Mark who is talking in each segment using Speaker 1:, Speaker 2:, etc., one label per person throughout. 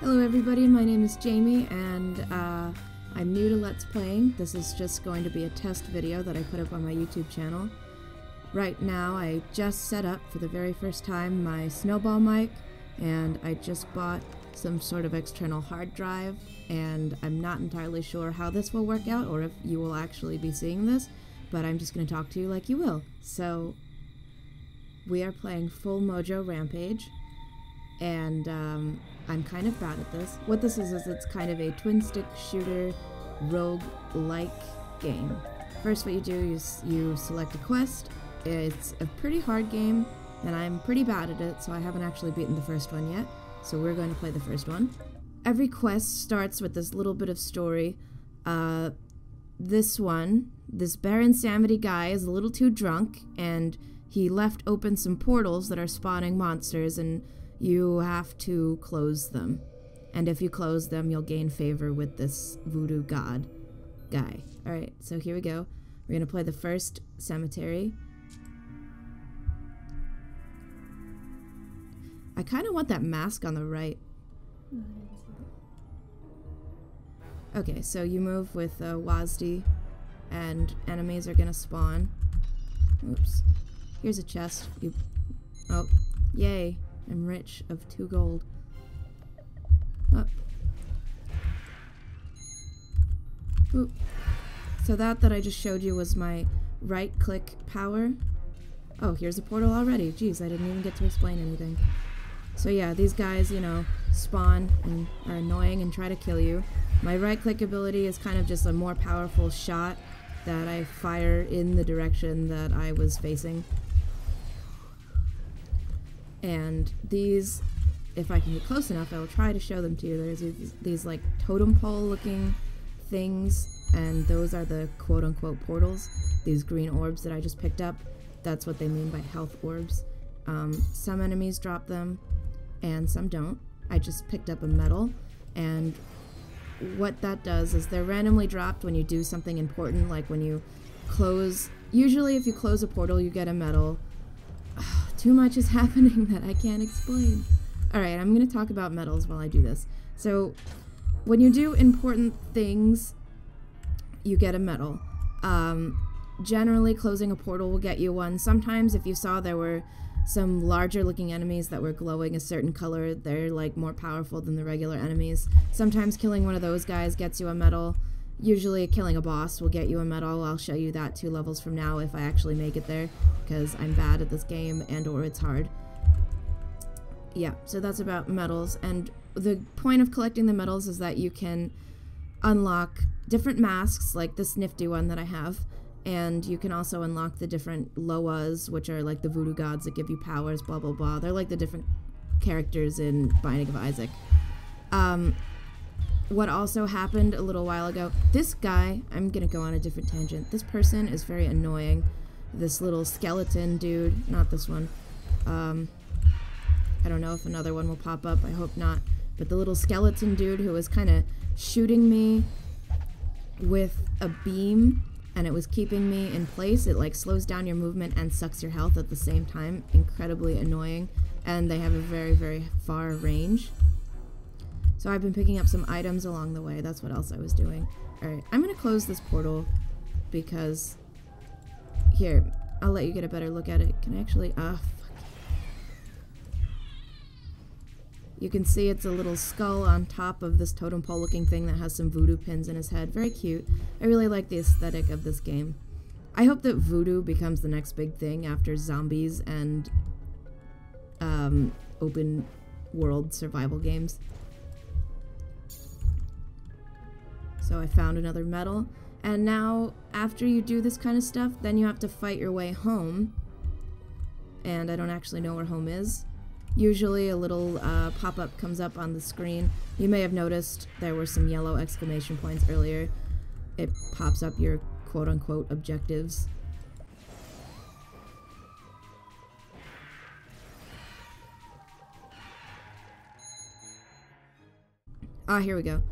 Speaker 1: Hello everybody, my name is Jamie and uh, I'm new to Let's Playing. This is just going to be a test video that I put up on my YouTube channel. Right now I just set up for the very first time my snowball mic and I just bought some sort of external hard drive and I'm not entirely sure how this will work out or if you will actually be seeing this, but I'm just going to talk to you like you will. So we are playing Full Mojo Rampage and um, I'm kind of bad at this. What this is is it's kind of a twin stick shooter rogue like game. First what you do is you select a quest. It's a pretty hard game and I'm pretty bad at it so I haven't actually beaten the first one yet. So we're going to play the first one. Every quest starts with this little bit of story. Uh, this one, this Baron Samedi guy is a little too drunk and he left open some portals that are spawning monsters and you have to close them. And if you close them, you'll gain favor with this voodoo god guy. Alright, so here we go. We're gonna play the first cemetery. I kind of want that mask on the right. Okay, so you move with uh, WASD, and enemies are gonna spawn. Oops. Here's a chest. You. Oh, yay! I'm rich of two gold. Up. Oop. So that that I just showed you was my right click power. Oh, here's a portal already. Jeez, I didn't even get to explain anything. So yeah, these guys, you know, spawn and are annoying and try to kill you. My right click ability is kind of just a more powerful shot that I fire in the direction that I was facing. And these, if I can get close enough, I will try to show them to you. There's these, these like totem pole looking things, and those are the quote unquote portals. These green orbs that I just picked up, that's what they mean by health orbs. Um, some enemies drop them, and some don't. I just picked up a medal, and what that does is they're randomly dropped when you do something important, like when you close. Usually, if you close a portal, you get a medal. Too much is happening that I can't explain. Alright, I'm going to talk about medals while I do this. So, when you do important things, you get a medal. Um, generally, closing a portal will get you one. Sometimes, if you saw there were some larger looking enemies that were glowing a certain color, they're like more powerful than the regular enemies. Sometimes killing one of those guys gets you a medal. Usually killing a boss will get you a medal. I'll show you that two levels from now if I actually make it there, because I'm bad at this game and or it's hard. Yeah, so that's about medals, and the point of collecting the medals is that you can unlock different masks, like this nifty one that I have, and you can also unlock the different Loas, which are like the voodoo gods that give you powers, blah blah blah. They're like the different characters in Binding of Isaac. Um, what also happened a little while ago, this guy, I'm gonna go on a different tangent. This person is very annoying. This little skeleton dude, not this one. Um, I don't know if another one will pop up, I hope not. But the little skeleton dude who was kind of shooting me with a beam and it was keeping me in place. It like slows down your movement and sucks your health at the same time. Incredibly annoying. And they have a very, very far range. So I've been picking up some items along the way. That's what else I was doing. Alright, I'm going to close this portal because... Here, I'll let you get a better look at it. Can I actually... Ah, You can see it's a little skull on top of this totem pole looking thing that has some voodoo pins in his head. Very cute. I really like the aesthetic of this game. I hope that voodoo becomes the next big thing after zombies and um, open world survival games. So I found another medal. And now, after you do this kind of stuff, then you have to fight your way home. And I don't actually know where home is. Usually a little uh, pop-up comes up on the screen. You may have noticed there were some yellow exclamation points earlier. It pops up your quote-unquote objectives. Ah, here we go.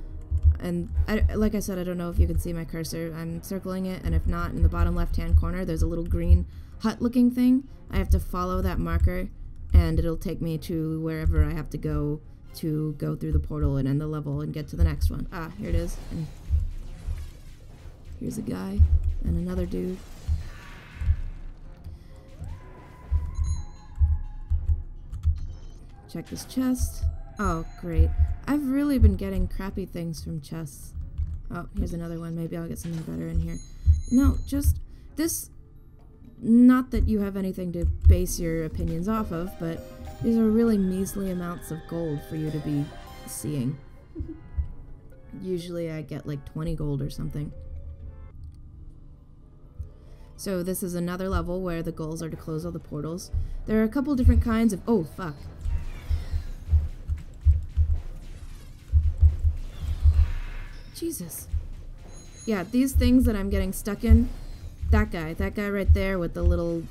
Speaker 1: And I, like I said, I don't know if you can see my cursor. I'm circling it, and if not, in the bottom left-hand corner, there's a little green hut-looking thing. I have to follow that marker and it'll take me to wherever I have to go to go through the portal and end the level and get to the next one. Ah, here it is. And here's a guy and another dude. Check this chest. Oh, great. I've really been getting crappy things from chests. Oh, here's another one. Maybe I'll get something better in here. No, just this. Not that you have anything to base your opinions off of, but these are really measly amounts of gold for you to be seeing. Usually I get like 20 gold or something. So this is another level where the goals are to close all the portals. There are a couple different kinds of- oh, fuck. Jesus. Yeah, these things that I'm getting stuck in, that guy, that guy right there with the little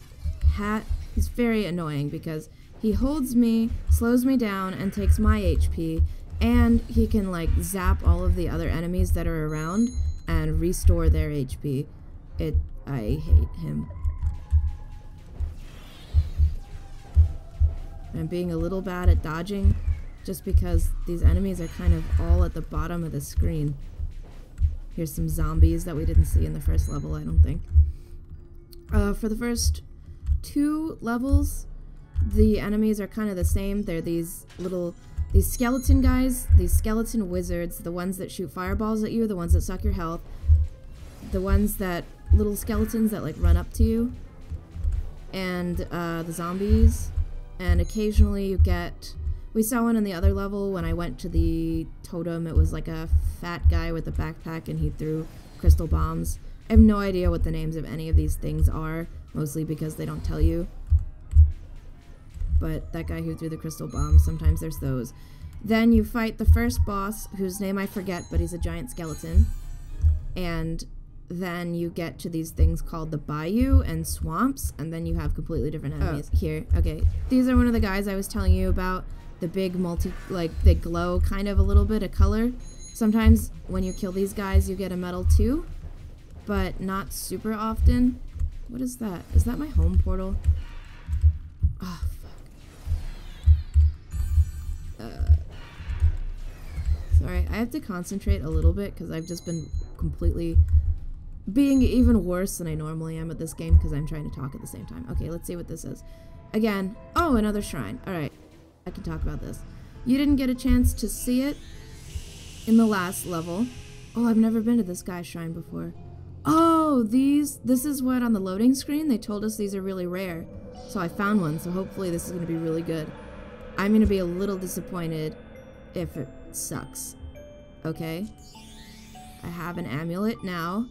Speaker 1: hat, he's very annoying because he holds me, slows me down, and takes my HP, and he can like zap all of the other enemies that are around and restore their HP. It, I hate him. I'm being a little bad at dodging just because these enemies are kind of all at the bottom of the screen. Here's some zombies that we didn't see in the first level, I don't think. Uh, for the first two levels, the enemies are kind of the same. They're these little, these skeleton guys, these skeleton wizards, the ones that shoot fireballs at you, the ones that suck your health, the ones that, little skeletons that like run up to you, and uh, the zombies, and occasionally you get we saw one on the other level when I went to the totem. It was like a fat guy with a backpack and he threw crystal bombs. I have no idea what the names of any of these things are, mostly because they don't tell you. But that guy who threw the crystal bombs, sometimes there's those. Then you fight the first boss, whose name I forget, but he's a giant skeleton. And then you get to these things called the bayou and swamps, and then you have completely different oh. enemies. Oh. Here, okay. These are one of the guys I was telling you about the big multi, like, they glow kind of a little bit of color. Sometimes when you kill these guys, you get a medal too, but not super often. What is that? Is that my home portal? Oh, fuck. Uh, sorry, I have to concentrate a little bit because I've just been completely being even worse than I normally am at this game because I'm trying to talk at the same time. Okay, let's see what this is. Again, oh, another shrine. Alright. I can talk about this. You didn't get a chance to see it in the last level. Oh, I've never been to this guy's shrine before. Oh, these, this is what on the loading screen, they told us these are really rare. So I found one, so hopefully this is going to be really good. I'm going to be a little disappointed if it sucks. Okay? I have an amulet now.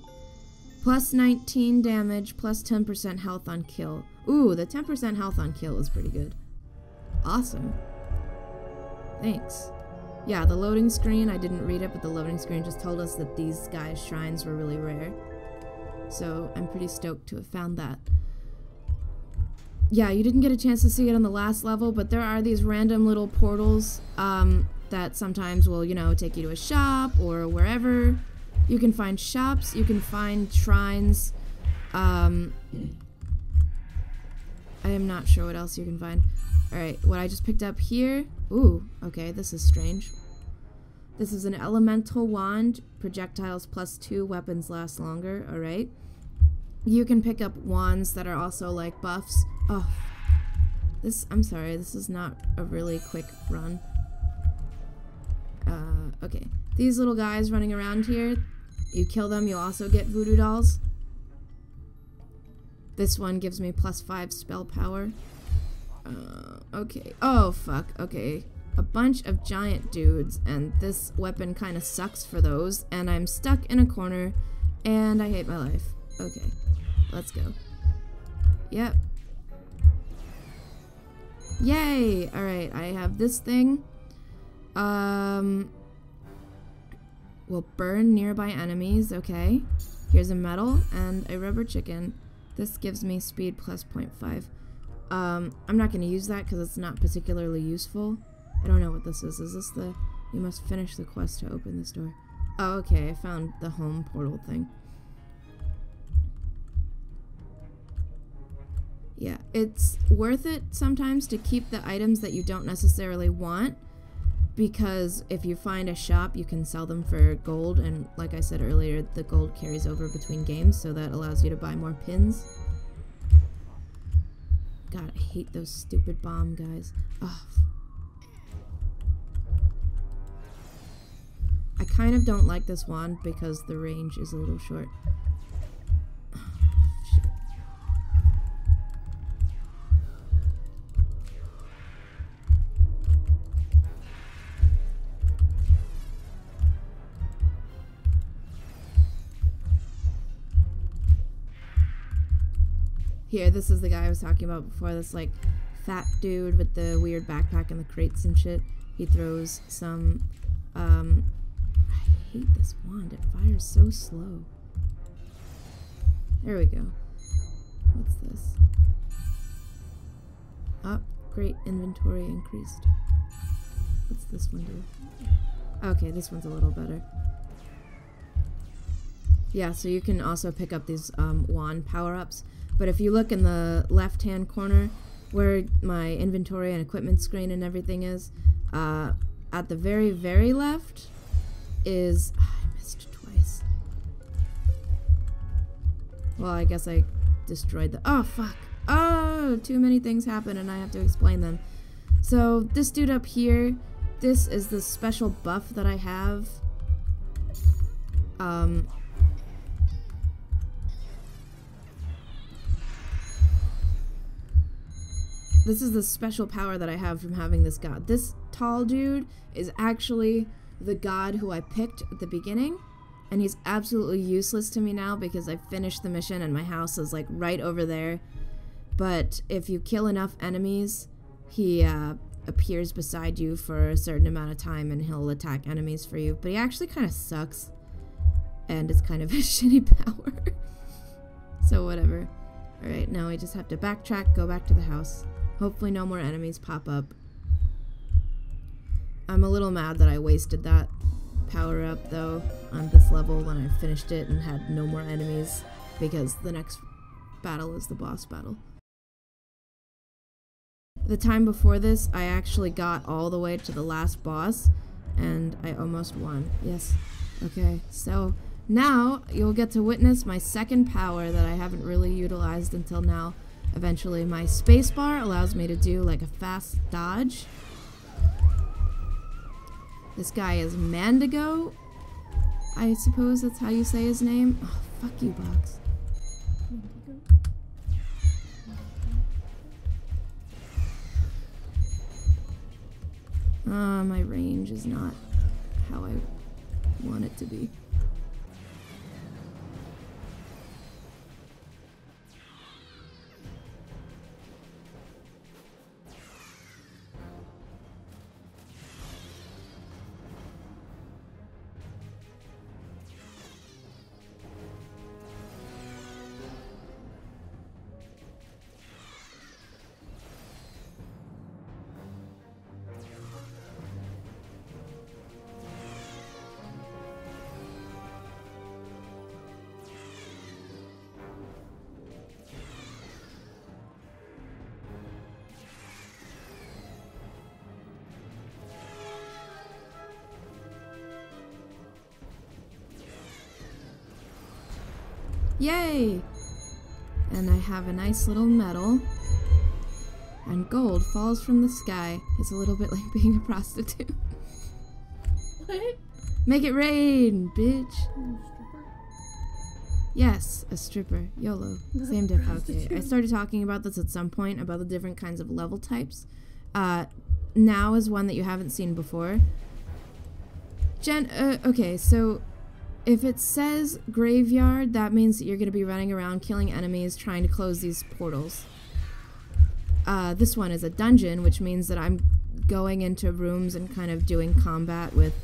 Speaker 1: Plus 19 damage, plus 10% health on kill. Ooh, the 10% health on kill is pretty good. Awesome. Thanks. Yeah, the loading screen, I didn't read it, but the loading screen just told us that these guys' shrines were really rare. So I'm pretty stoked to have found that. Yeah, you didn't get a chance to see it on the last level, but there are these random little portals um, that sometimes will, you know, take you to a shop or wherever. You can find shops, you can find shrines. Um, I am not sure what else you can find. Alright, what I just picked up here... Ooh, okay, this is strange. This is an elemental wand. Projectiles plus two, weapons last longer. Alright. You can pick up wands that are also like buffs. Oh, this, I'm sorry, this is not a really quick run. Uh, okay. These little guys running around here, you kill them, you also get voodoo dolls. This one gives me plus five spell power. Uh, okay. Oh, fuck. Okay. A bunch of giant dudes, and this weapon kind of sucks for those, and I'm stuck in a corner, and I hate my life. Okay. Let's go. Yep. Yay! Alright, I have this thing. Um... Will burn nearby enemies, okay. Here's a medal and a rubber chicken. This gives me speed plus 0.5. Um, I'm not going to use that because it's not particularly useful. I don't know what this is. Is this the... You must finish the quest to open this door. Oh, okay. I found the home portal thing. Yeah, it's worth it sometimes to keep the items that you don't necessarily want because if you find a shop, you can sell them for gold, and like I said earlier, the gold carries over between games, so that allows you to buy more pins. God, I hate those stupid bomb guys. Ugh. I kind of don't like this wand because the range is a little short. Here, this is the guy I was talking about before. This like fat dude with the weird backpack and the crates and shit. He throws some. Um, I hate this wand. It fires so slow. There we go. What's this? Up. Oh, great inventory increased. What's this one do? Okay, this one's a little better. Yeah, so you can also pick up these um, wand power-ups. But if you look in the left hand corner where my inventory and equipment screen and everything is, uh, at the very, very left is. Oh, I missed twice. Well, I guess I destroyed the. Oh, fuck. Oh, too many things happen and I have to explain them. So, this dude up here, this is the special buff that I have. Um, This is the special power that I have from having this god. This tall dude is actually the god who I picked at the beginning. And he's absolutely useless to me now because I finished the mission and my house is like right over there. But if you kill enough enemies, he uh, appears beside you for a certain amount of time and he'll attack enemies for you. But he actually kind of sucks. And it's kind of a shitty power. so whatever. Alright, now we just have to backtrack, go back to the house. Hopefully no more enemies pop up. I'm a little mad that I wasted that power up though on this level when I finished it and had no more enemies because the next battle is the boss battle. The time before this, I actually got all the way to the last boss and I almost won. Yes. Okay, so now you'll get to witness my second power that I haven't really utilized until now. Eventually, my spacebar allows me to do like a fast dodge. This guy is Mandigo. I suppose that's how you say his name. Oh, fuck you, Box. Ah, uh, my range is not how I want it to be. Yay! And I have a nice little medal. And gold falls from the sky. It's a little bit like being a prostitute.
Speaker 2: What?
Speaker 1: Make it rain, bitch. Yes, a stripper. YOLO. Same diff. Okay. I started talking about this at some point about the different kinds of level types. Uh, now is one that you haven't seen before. Jen, uh, okay, so if it says graveyard, that means that you're going to be running around killing enemies trying to close these portals. Uh, this one is a dungeon, which means that I'm going into rooms and kind of doing combat with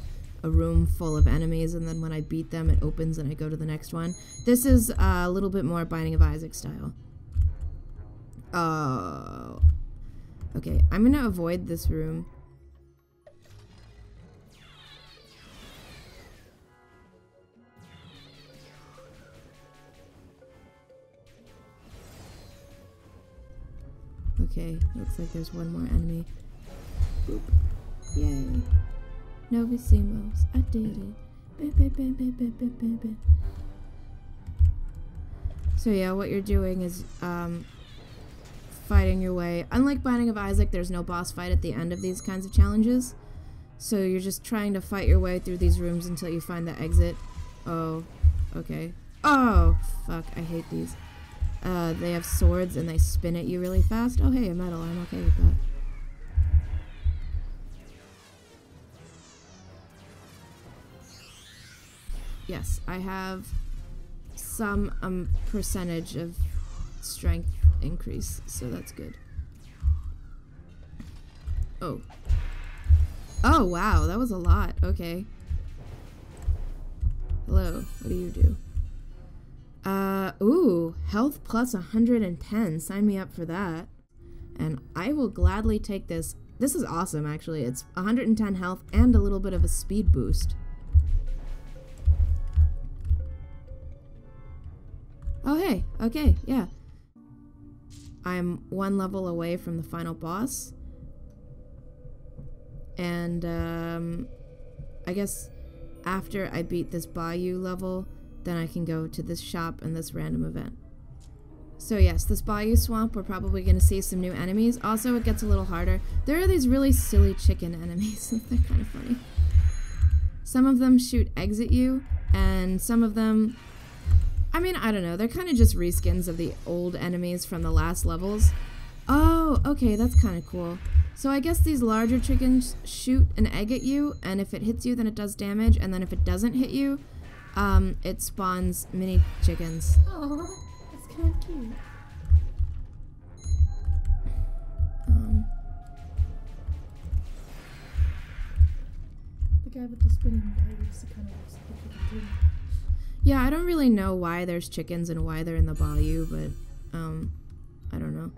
Speaker 1: a room full of enemies, and then when I beat them, it opens and I go to the next one. This is uh, a little bit more Binding of Isaac style. Oh. Okay, I'm going to avoid this room. Okay, looks like there's one more enemy. Boop. Yay. Novisimos. I did it. So yeah, what you're doing is um, fighting your way. Unlike Binding of Isaac, there's no boss fight at the end of these kinds of challenges. So you're just trying to fight your way through these rooms until you find the exit. Oh, okay. Oh, fuck, I hate these. Uh, they have swords and they spin at you really fast. Oh, hey, a medal. I'm okay with that. Yes, I have some um, percentage of strength increase, so that's good. Oh. Oh, wow, that was a lot. Okay. Hello, what do you do? Uh, ooh, health plus 110. Sign me up for that. And I will gladly take this. This is awesome, actually. It's 110 health and a little bit of a speed boost. Oh, hey. Okay, yeah. I'm one level away from the final boss. And, um, I guess after I beat this Bayou level, then I can go to this shop and this random event. So yes, this Bayou Swamp, we're probably going to see some new enemies. Also, it gets a little harder. There are these really silly chicken enemies. They're kind of funny. Some of them shoot eggs at you, and some of them... I mean, I don't know. They're kind of just reskins of the old enemies from the last levels. Oh, okay, that's kind of cool. So I guess these larger chickens shoot an egg at you, and if it hits you, then it does damage, and then if it doesn't hit you, um, it spawns mini chickens.
Speaker 2: Oh, that's kind of cute.
Speaker 1: Um,
Speaker 2: The guy with the spinning kind of looks like
Speaker 1: yeah, I don't really know why there's chickens and why they're in the bayou, but, um, I don't know.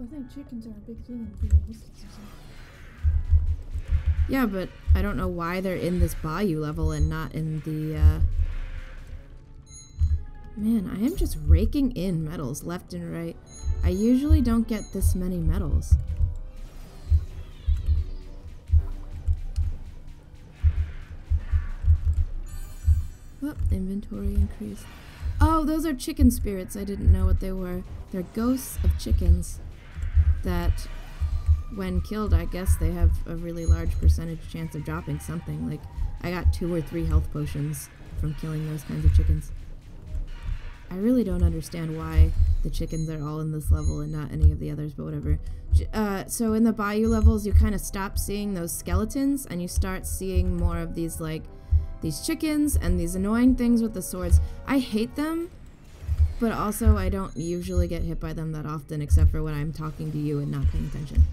Speaker 2: I think chickens are a big thing in Muslims.
Speaker 1: Yeah, but I don't know why they're in this bayou level and not in the, uh... Man, I am just raking in medals left and right. I usually don't get this many medals. Oh, inventory increased. Oh, those are chicken spirits. I didn't know what they were. They're ghosts of chickens that when killed, I guess they have a really large percentage chance of dropping something. Like, I got two or three health potions from killing those kinds of chickens. I really don't understand why the chickens are all in this level and not any of the others, but whatever. Uh, so in the Bayou levels, you kind of stop seeing those skeletons and you start seeing more of these, like, these chickens and these annoying things with the swords. I hate them, but also I don't usually get hit by them that often except for when I'm talking to you and not paying attention.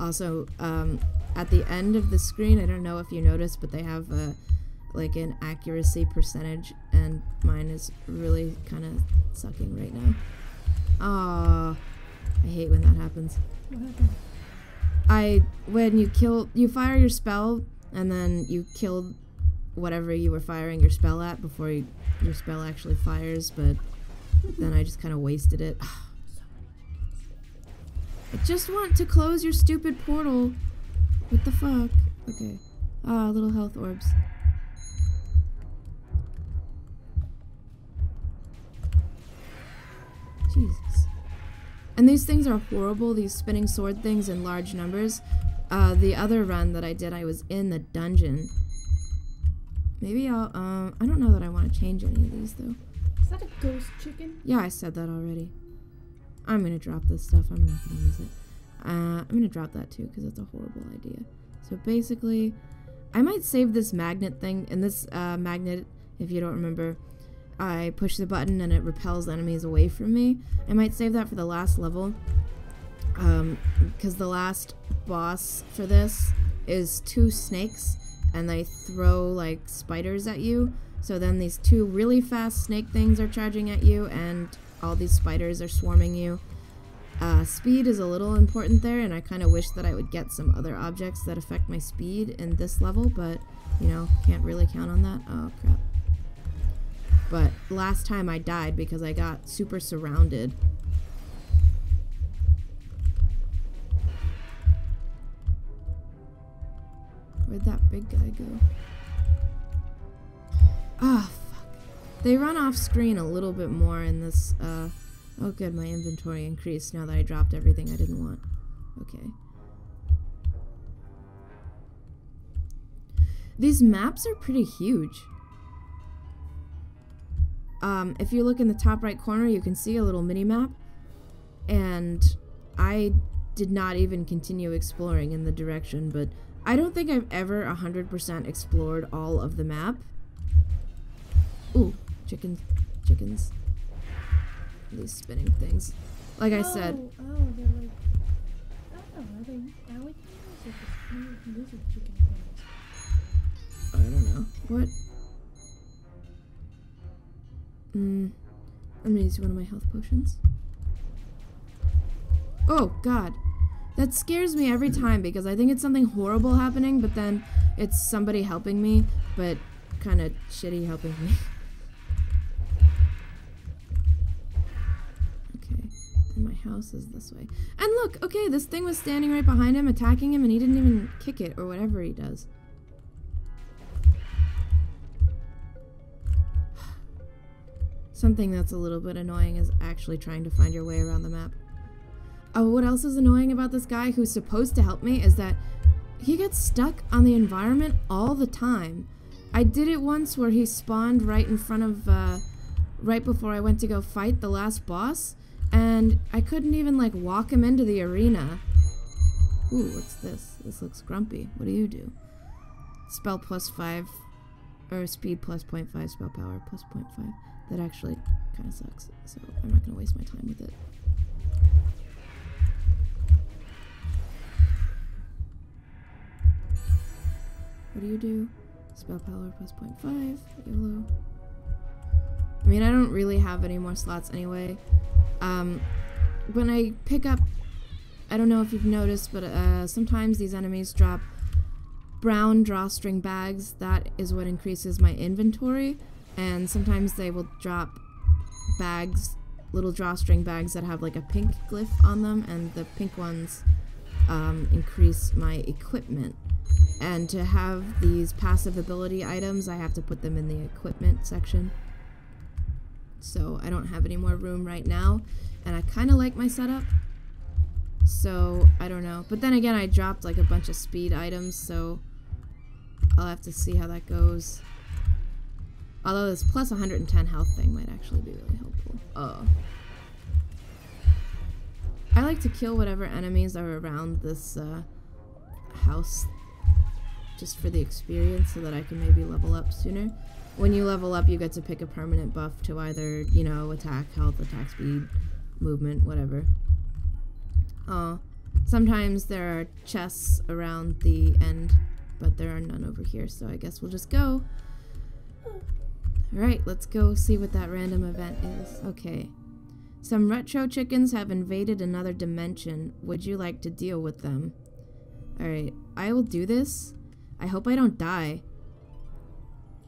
Speaker 1: Also, um, at the end of the screen, I don't know if you noticed, but they have a like an accuracy percentage, and mine is really kind of sucking right now. Ah, I hate when that happens.
Speaker 2: What happened?
Speaker 1: I when you kill you fire your spell and then you killed whatever you were firing your spell at before you, your spell actually fires, but then I just kind of wasted it. I just want to close your stupid portal. What the fuck? Okay. Ah, little health orbs. And these things are horrible, these spinning sword things in large numbers. Uh, the other run that I did, I was in the dungeon. Maybe I'll, um, I don't know that I want to change any of these though.
Speaker 2: Is that a ghost chicken?
Speaker 1: Yeah, I said that already. I'm gonna drop this stuff, I'm not gonna use it. Uh, I'm gonna drop that too, because it's a horrible idea. So basically, I might save this magnet thing, and this, uh, magnet, if you don't remember, I push the button and it repels enemies away from me. I might save that for the last level. Um, because the last boss for this is two snakes and they throw like spiders at you. So then these two really fast snake things are charging at you and all these spiders are swarming you. Uh, speed is a little important there and I kind of wish that I would get some other objects that affect my speed in this level, but you know, can't really count on that. Oh crap. But last time I died because I got super surrounded. Where'd that big guy go? Ah, fuck. They run off screen a little bit more in this, uh... Oh good, my inventory increased now that I dropped everything I didn't want. Okay. These maps are pretty huge. Um, if you look in the top right corner, you can see a little mini map. And I did not even continue exploring in the direction, but I don't think I've ever 100% explored all of the map. Ooh, chickens, chickens. These spinning things. Like I said,
Speaker 2: Oh, oh, they're like. Oh, are they alligators or just lizard chicken things?
Speaker 1: I don't know. What? Hmm. I'm gonna use one of my health potions. Oh, God. That scares me every time because I think it's something horrible happening, but then it's somebody helping me, but kind of shitty helping me. okay. And my house is this way. And look, okay, this thing was standing right behind him, attacking him, and he didn't even kick it or whatever he does. Something that's a little bit annoying is actually trying to find your way around the map. Oh, what else is annoying about this guy who's supposed to help me is that he gets stuck on the environment all the time. I did it once where he spawned right in front of, uh, right before I went to go fight the last boss, and I couldn't even, like, walk him into the arena. Ooh, what's this? This looks grumpy. What do you do? Spell plus 5, or speed plus 0.5, spell power plus 0.5. That actually kind of sucks, so I'm not going to waste my time with it. What do you do? Spell power plus 0.5, YOLO. I mean, I don't really have any more slots anyway. Um, when I pick up, I don't know if you've noticed, but uh, sometimes these enemies drop brown drawstring bags. That is what increases my inventory. And sometimes they will drop bags, little drawstring bags that have like a pink glyph on them, and the pink ones um, increase my equipment. And to have these passive ability items, I have to put them in the equipment section. So I don't have any more room right now, and I kind of like my setup. So I don't know. But then again, I dropped like a bunch of speed items, so I'll have to see how that goes. Although this plus 110 health thing might actually be really helpful. Oh. I like to kill whatever enemies are around this uh, house just for the experience so that I can maybe level up sooner. When you level up, you get to pick a permanent buff to either, you know, attack, health, attack speed, movement, whatever. Oh, sometimes there are chests around the end, but there are none over here, so I guess we'll just go. Alright, let's go see what that random event is. Okay. Some retro chickens have invaded another dimension. Would you like to deal with them? Alright, I will do this. I hope I don't die.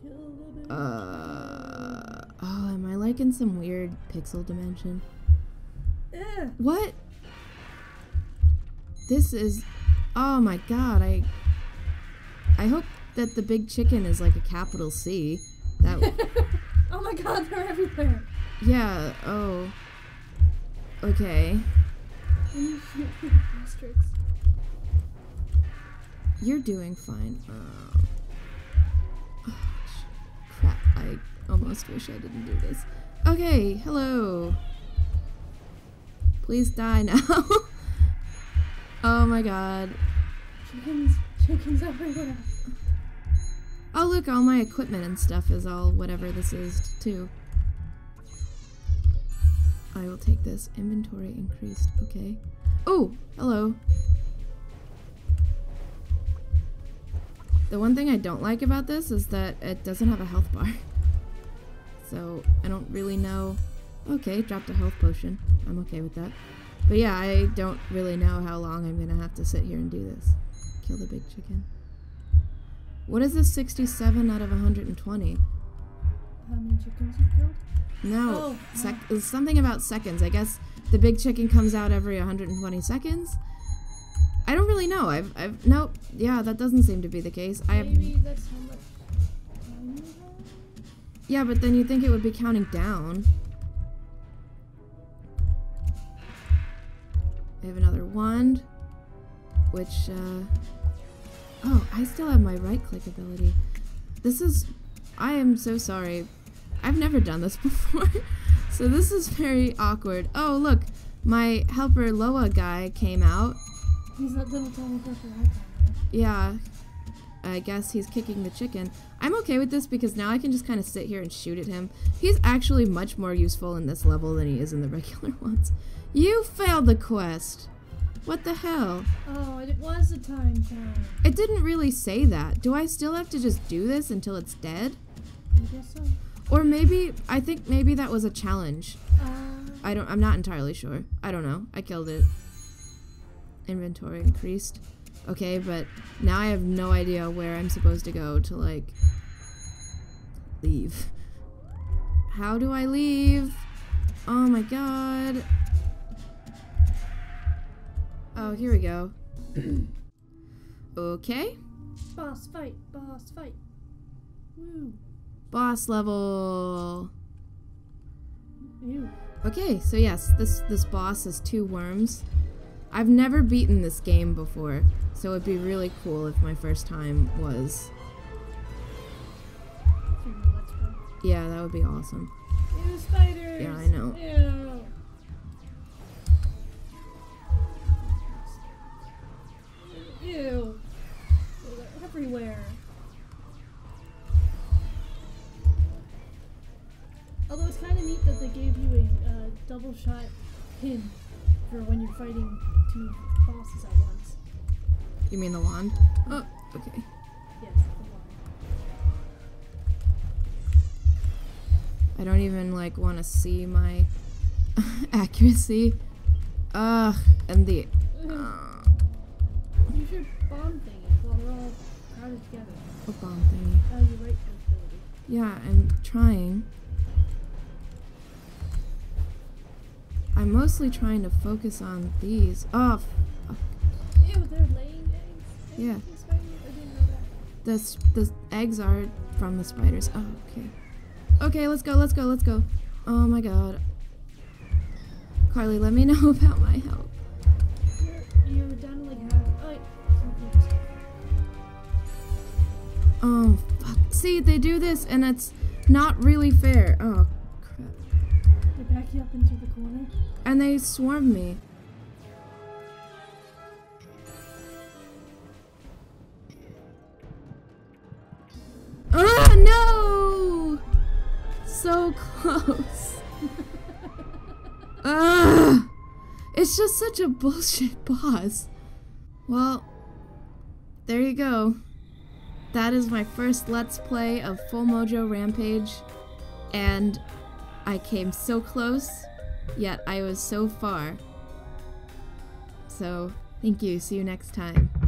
Speaker 2: Kill the big
Speaker 1: Uh, oh, am I like in some weird pixel dimension?
Speaker 2: Eh,
Speaker 1: What? This is. Oh my god! I. I hope that the big chicken is like a capital C. That.
Speaker 2: oh my god, they're everywhere.
Speaker 1: yeah. Oh. Okay.
Speaker 2: I need asterisks.
Speaker 1: You're doing fine. Um, oh, sh- crap. I almost wish I didn't do this. Okay. Hello. Please die now. oh my god.
Speaker 2: Chickens, chickens everywhere.
Speaker 1: Oh, look, all my equipment and stuff is all whatever this is, too. I will take this. Inventory increased. Okay. Oh, hello. The one thing I don't like about this is that it doesn't have a health bar. So, I don't really know. Okay, dropped a health potion. I'm okay with that. But yeah, I don't really know how long I'm gonna have to sit here and do this. Kill the big chicken. What is this 67 out of 120?
Speaker 2: How many chickens you killed?
Speaker 1: No,
Speaker 2: Oh,
Speaker 1: sec- it's something about seconds. I guess the big chicken comes out every 120 seconds. I don't really know. I've, I've, nope. Yeah, that doesn't seem to be the case. I have,
Speaker 2: Maybe that's how much time
Speaker 1: yeah, but then you think it would be counting down. I have another wand, which, uh, oh, I still have my right click ability. This is, I am so sorry. I've never done this before, so this is very awkward. Oh, look, my helper Loa guy came out.
Speaker 2: He's not little tiny purple icon.
Speaker 1: Yeah, I guess he's kicking the chicken. I'm okay with this because now I can just kind of sit here and shoot at him. He's actually much more useful in this level than he is in the regular ones. You failed the quest. What the hell?
Speaker 2: Oh, it was a time count.
Speaker 1: It didn't really say that. Do I still have to just do this until it's dead?
Speaker 2: I guess so.
Speaker 1: Or maybe, I think maybe that was a challenge.
Speaker 2: Uh,
Speaker 1: I don't, I'm not entirely sure. I don't know. I killed it. Inventory increased. Okay, but now I have no idea where I'm supposed to go to, like, leave. How do I leave? Oh my god. Oh, here we go. okay.
Speaker 2: boss fight, boss fight. Woo.
Speaker 1: Boss level.
Speaker 2: Ew.
Speaker 1: Okay, so yes, this this boss is two worms. I've never beaten this game before, so it'd be really cool if my first time was.
Speaker 2: Figure let's go.
Speaker 1: Yeah, that would be awesome.
Speaker 2: Ew, spiders.
Speaker 1: Yeah, I know.
Speaker 2: Ew. Ew. They're everywhere. Although it's kind of neat that they gave you a uh, double shot pin for when you're fighting two bosses at once.
Speaker 1: You mean the wand? Oh, okay.
Speaker 2: Yes.
Speaker 1: I don't even like want to see my accuracy. Ugh, and the. Uh,
Speaker 2: Should bomb thingy while we're all crowded together.
Speaker 1: what bomb thingy?
Speaker 2: How you right.
Speaker 1: Yeah, I'm trying. I'm mostly trying to focus on these. Oh, fuck.
Speaker 2: Ew, they're laying eggs.
Speaker 1: Yeah.
Speaker 2: Eggs, spiders? I didn't know that.
Speaker 1: The, the eggs are from the spiders. Oh, okay. Okay, let's go, let's go, let's go. Oh my god. Carly, let me know about my health. Oh, fuck. See, they do this and it's not really fair. Oh, crap.
Speaker 2: They back you up into the corner.
Speaker 1: And they swarm me. Ah, no! So close. Ah! It's just such a bullshit boss. Well, there you go. That is my first Let's Play of Full Mojo Rampage. And I came so close, yet I was so far. So, thank you. See you next time.